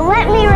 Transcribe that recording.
Let me